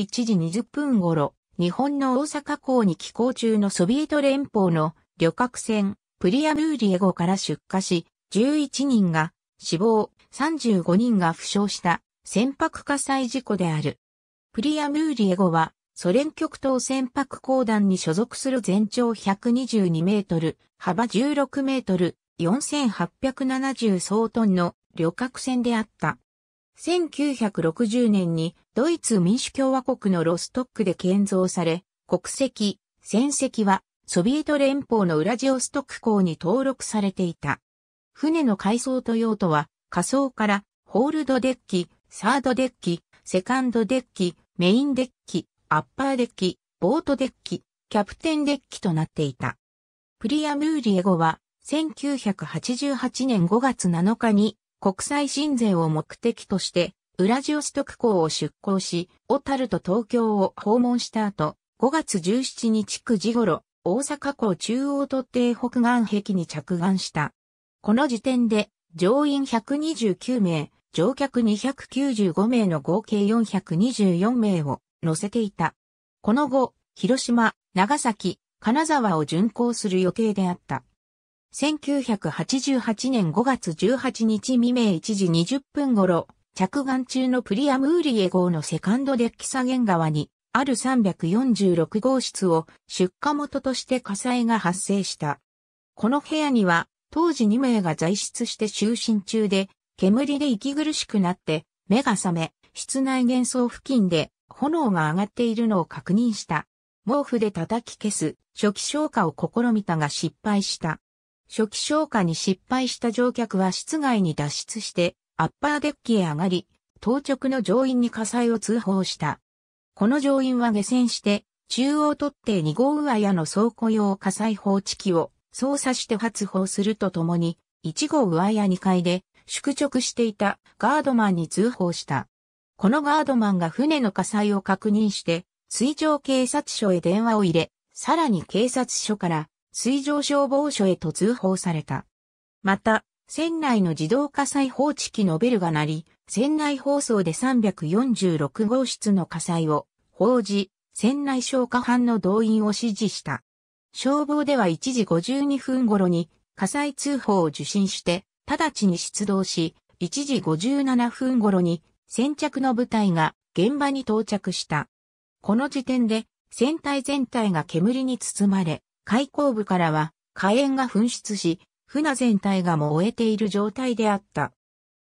1時20分頃、日本の大阪港に寄港中のソビエト連邦の旅客船、プリアムーリエ号から出火し、11人が死亡、35人が負傷した船舶火災事故である。プリアムーリエ号は、ソ連極東船舶公団に所属する全長122メートル、幅16メートル、4870総トンの旅客船であった。1960年にドイツ民主共和国のロストックで建造され、国籍、船籍はソビエト連邦のウラジオストック港に登録されていた。船の改装と用途は、仮装からホールドデッキ、サードデッキ、セカンドデッキ、メインデッキ、アッパーデッキ、ボートデッキ、キャプテンデッキとなっていた。プリアムーリエゴは、1988年5月7日に国際親善を目的として、ウラジオストク港を出港し、小樽と東京を訪問した後、5月17日9時頃、大阪港中央突堤北岸壁に着岸した。この時点で、乗員129名、乗客295名の合計424名を乗せていた。この後、広島、長崎、金沢を巡航する予定であった。1988年5月18日未明1時20分頃、着岸中のプリアムーリエ号のセカンドデッキ左舷側に、ある346号室を出火元として火災が発生した。この部屋には、当時2名が在室して就寝中で、煙で息苦しくなって、目が覚め、室内幻想付近で炎が上がっているのを確認した。毛布で叩き消す初期消火を試みたが失敗した。初期消火に失敗した乗客は室外に脱出して、アッパーデッキへ上がり、当直の乗員に火災を通報した。この乗員は下船して、中央取って2号上屋の倉庫用火災報知器を操作して発砲するとともに、1号上屋2階で宿直していたガードマンに通報した。このガードマンが船の火災を確認して、水上警察署へ電話を入れ、さらに警察署から水上消防署へと通報された。また、船内の自動火災報知器のベルが鳴り、船内放送で346号室の火災を報じ、船内消火班の動員を指示した。消防では1時52分頃に火災通報を受信して、直ちに出動し、1時57分頃に先着の部隊が現場に到着した。この時点で船体全体が煙に包まれ、開口部からは火炎が噴出し、船全体が燃えている状態であった。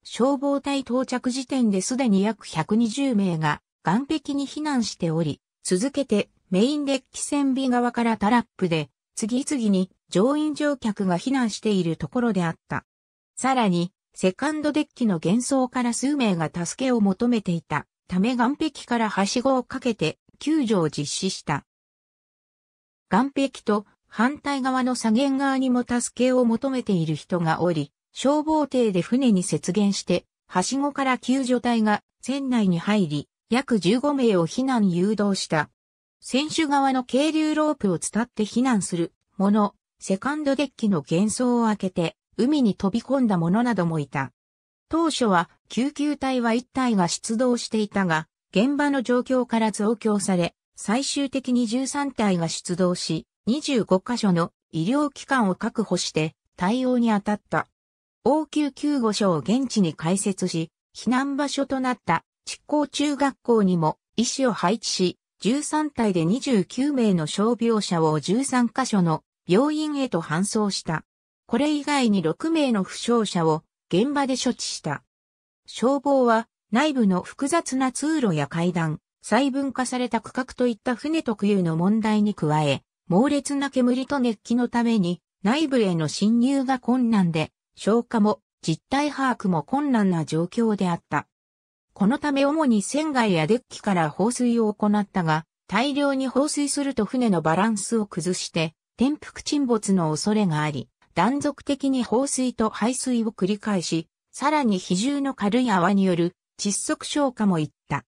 消防隊到着時点ですでに約120名が岸壁に避難しており、続けてメインデッキ船尾側からタラップで次々に乗員乗客が避難しているところであった。さらに、セカンドデッキの幻想から数名が助けを求めていたため岸壁からはしごをかけて救助を実施した。岸壁と反対側の左舷側にも助けを求めている人がおり、消防艇で船に接岸して、はしごから救助隊が船内に入り、約15名を避難誘導した。船首側の渓流ロープを伝って避難する者、セカンドデッキの幻想を開けて、海に飛び込んだ者などもいた。当初は救急隊は1隊が出動していたが、現場の状況から増強され、最終的に13隊が出動し、25カ所の医療機関を確保して対応に当たった。応急救護所を現地に開設し、避難場所となった築港中学校にも医師を配置し、13隊で29名の傷病者を13カ所の病院へと搬送した。これ以外に6名の負傷者を現場で処置した。消防は内部の複雑な通路や階段、細分化された区画といった船特有の問題に加え、猛烈な煙と熱気のために内部への侵入が困難で、消火も実態把握も困難な状況であった。このため主に船外やデッキから放水を行ったが、大量に放水すると船のバランスを崩して、転覆沈没の恐れがあり、断続的に放水と排水を繰り返し、さらに比重の軽い泡による窒息消火もいった。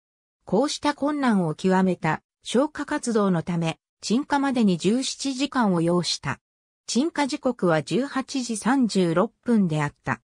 こうした困難を極めた消火活動のため、鎮火までに17時間を要した。鎮火時刻は18時36分であった。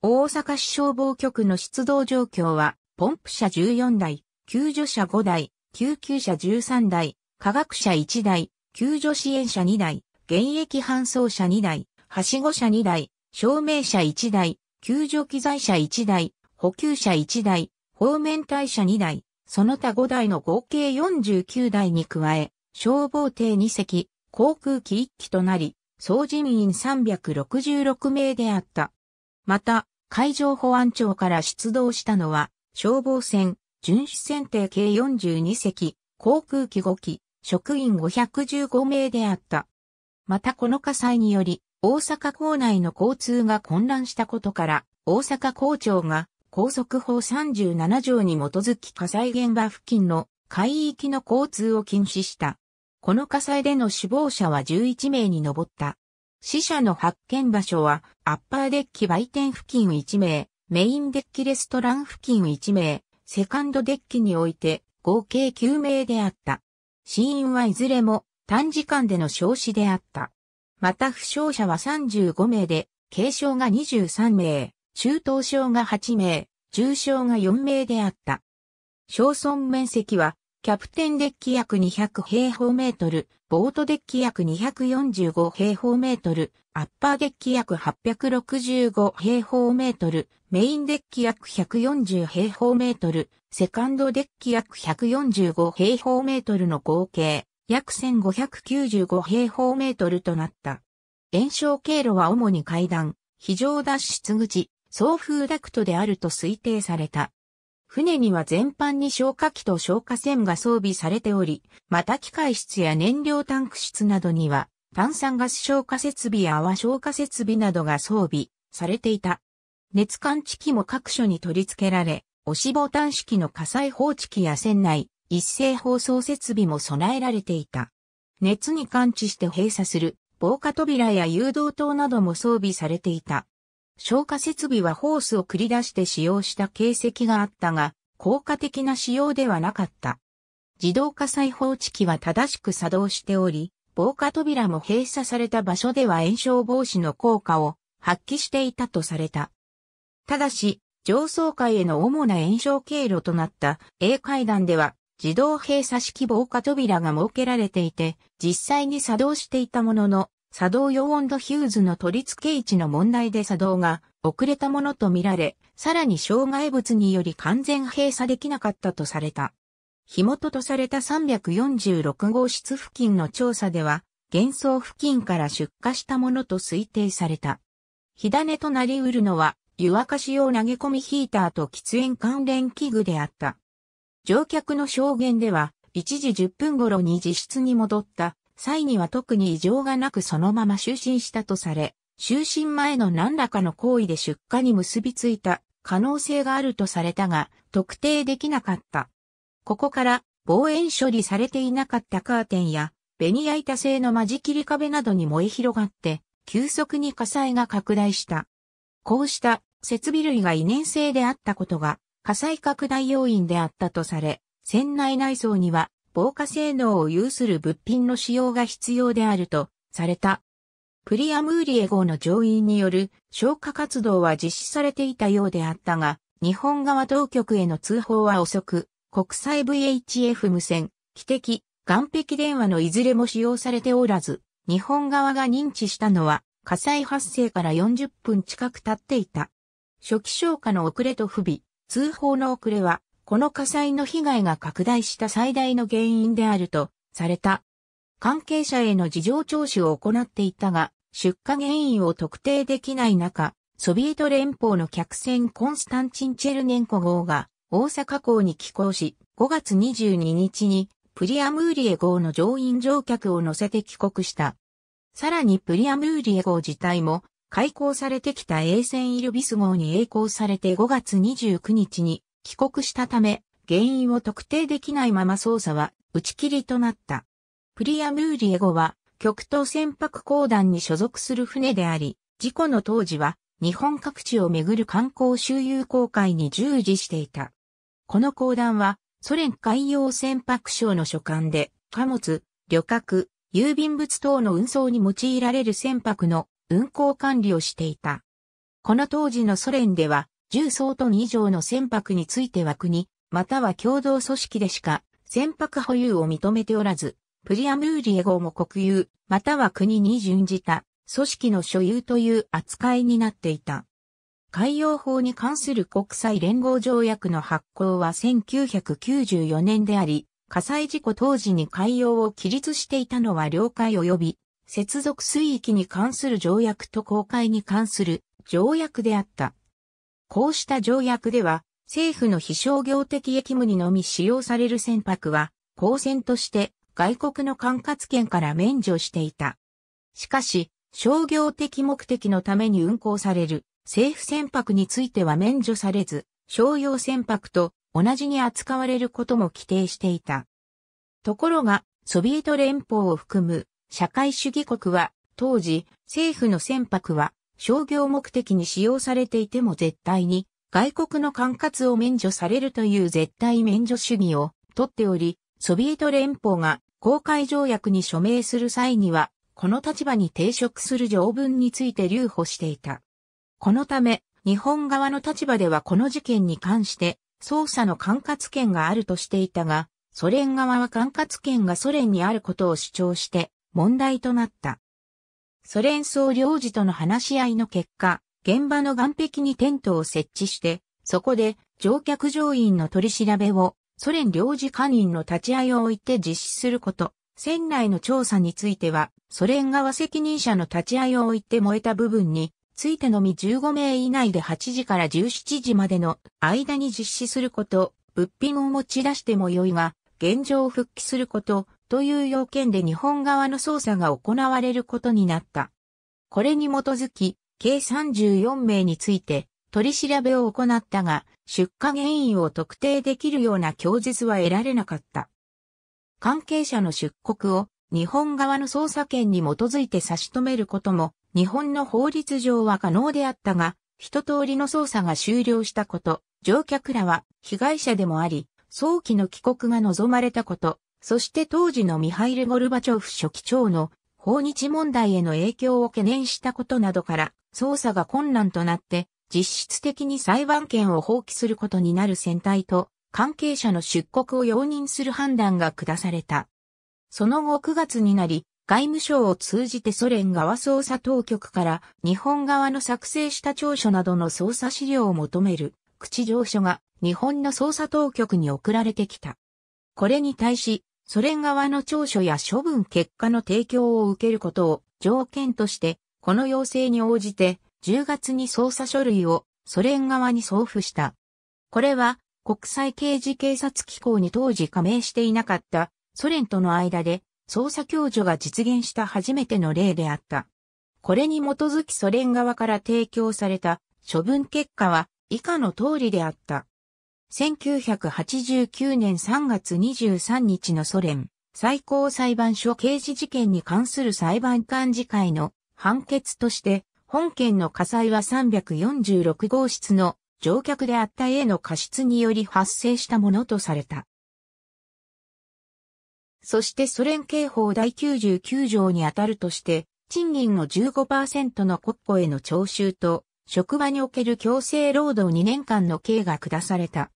大阪市消防局の出動状況は、ポンプ車14台、救助車5台、救急車13台、科学車1台、救助支援車2台、現役搬送車2台、はしご車2台、照明車1台、救助機材車1台、補給車1台、方面隊車2台、その他5台の合計49台に加え、消防艇2隻、航空機1機となり、総人員366名であった。また、海上保安庁から出動したのは、消防船、巡視船艇計42隻、航空機5機、職員515名であった。またこの火災により、大阪港内の交通が混乱したことから、大阪港庁が高速法37条に基づき火災現場付近の海域の交通を禁止した。この火災での死亡者は11名に上った。死者の発見場所は、アッパーデッキ売店付近1名、メインデッキレストラン付近1名、セカンドデッキにおいて合計9名であった。死因はいずれも短時間での焼死であった。また負傷者は35名で、軽傷が23名、中等傷が8名、重傷が4名であった。焼損面積はキャプテンデッキ約200平方メートル、ボートデッキ約245平方メートル、アッパーデッキ約865平方メートル、メインデッキ約140平方メートル、セカンドデッキ約145平方メートルの合計、約1595平方メートルとなった。炎症経路は主に階段、非常脱出口、送風ダクトであると推定された。船には全般に消火器と消火栓が装備されており、また機械室や燃料タンク室などには、炭酸ガス消火設備や泡消火設備などが装備されていた。熱感知器も各所に取り付けられ、押しボタン式の火災報知器や船内、一斉放送設備も備えられていた。熱に感知して閉鎖する防火扉や誘導灯なども装備されていた。消火設備はホースを繰り出して使用した形跡があったが、効果的な使用ではなかった。自動火災報知器は正しく作動しており、防火扉も閉鎖された場所では炎症防止の効果を発揮していたとされた。ただし、上層階への主な炎症経路となった A 階段では自動閉鎖式防火扉が設けられていて、実際に作動していたものの、作動用温度ヒューズの取り付け位置の問題で作動が遅れたものとみられ、さらに障害物により完全閉鎖できなかったとされた。火元とされた346号室付近の調査では、幻想付近から出火したものと推定された。火種となり得るのは、湯沸かし用投げ込みヒーターと喫煙関連器具であった。乗客の証言では、1時10分頃に自室に戻った際には特に異常がなくそのまま就寝したとされ、就寝前の何らかの行為で出火に結びついた可能性があるとされたが、特定できなかった。ここから防炎処理されていなかったカーテンや、ベニヤ板製の間仕切り壁などに燃え広がって、急速に火災が拡大した。こうした設備類が異燃性であったことが火災拡大要因であったとされ、船内内装には防火性能を有する物品の使用が必要であるとされた。プリアムーリエ号の乗員による消火活動は実施されていたようであったが、日本側当局への通報は遅く、国際 VHF 無線、汽笛、岸壁電話のいずれも使用されておらず、日本側が認知したのは火災発生から40分近く経っていた。初期消火の遅れと不備、通報の遅れはこの火災の被害が拡大した最大の原因であるとされた。関係者への事情聴取を行っていたが、出火原因を特定できない中、ソビエト連邦の客船コンスタンチン・チェルネンコ号が大阪港に寄港し、5月22日にプリアムーリエ号の乗員乗客を乗せて帰国した。さらにプリアムーリエ号自体も開港されてきた衛船イルビス号に栄光されて5月29日に帰国したため、原因を特定できないまま捜査は打ち切りとなった。プリアムーリエ号は極東船舶公団に所属する船であり、事故の当時は日本各地をめぐる観光周遊航海に従事していた。この公団はソ連海洋船舶省の所管で貨物、旅客、郵便物等の運送に用いられる船舶の運航管理をしていた。この当時のソ連では重総トン以上の船舶については国、または共同組織でしか船舶保有を認めておらず、プリアムーリエ号も国有、または国に準じた組織の所有という扱いになっていた。海洋法に関する国際連合条約の発行は1994年であり、火災事故当時に海洋を規律していたのは領海及び接続水域に関する条約と公海に関する条約であった。こうした条約では、政府の非商業的役務にのみ使用される船舶は、公船として外国の管轄権から免除していた。しかし、商業的目的のために運航される政府船舶については免除されず、商用船舶と同じに扱われることも規定していた。ところが、ソビエト連邦を含む社会主義国は、当時、政府の船舶は商業目的に使用されていても絶対に外国の管轄を免除されるという絶対免除主義をとっており、ソビエト連邦が公開条約に署名する際には、この立場に抵触する条文について留保していた。このため、日本側の立場ではこの事件に関して捜査の管轄権があるとしていたが、ソ連側は管轄権がソ連にあることを主張して問題となった。ソ連総領事との話し合いの結果、現場の岸壁にテントを設置して、そこで乗客乗員の取り調べをソ連領事官員の立ち会いを置いて実施すること。船内の調査については、ソ連側責任者の立ち会いを置いて燃えた部分についてのみ15名以内で8時から17時までの間に実施すること、物品を持ち出してもよいが、現状復帰することという要件で日本側の捜査が行われることになった。これに基づき、計34名について取り調べを行ったが、出火原因を特定できるような供述は得られなかった。関係者の出国を日本側の捜査権に基づいて差し止めることも日本の法律上は可能であったが、一通りの捜査が終了したこと、乗客らは被害者でもあり、早期の帰国が望まれたこと、そして当時のミハイル・ゴルバチョフ書記長の訪日問題への影響を懸念したことなどから、捜査が困難となって、実質的に裁判権を放棄することになる船体と、関係者の出国を容認する判断が下された。その後9月になり、外務省を通じてソ連側捜査当局から日本側の作成した。調書などの捜査資料を求める口上書が日本の捜査当局に送られてきた。これに対し、ソ連側の調書や処分結果の提供を受けることを条件として、この要請に応じて10月に捜査書類をソ連側に送付した。これは国際刑事警察機構に当時加盟していなかったソ連との間で捜査共助が実現した初めての例であった。これに基づきソ連側から提供された処分結果は以下の通りであった。1989年3月23日のソ連最高裁判所刑事事件に関する裁判官事会の判決として本件の火災は346号室の乗客であった A の過失により発生したものとされた。そしてソ連刑法第99条にあたるとして、賃金の15%の国庫への徴収と、職場における強制労働2年間の刑が下された。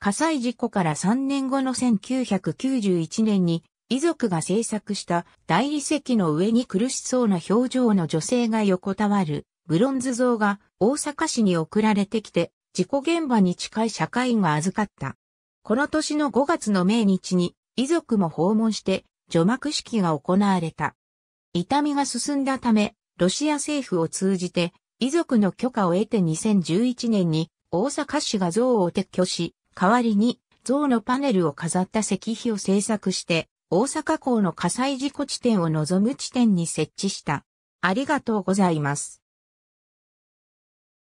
火災事故から3年後の1991年に、遺族が制作した大理石の上に苦しそうな表情の女性が横たわるブロンズ像が大阪市に送られてきて、事故現場に近い社会が預かった。この年の5月の命日に遺族も訪問して除幕式が行われた。痛みが進んだため、ロシア政府を通じて遺族の許可を得て2011年に大阪市が像を撤去し、代わりに像のパネルを飾った石碑を制作して大阪港の火災事故地点を望む地点に設置した。ありがとうございます。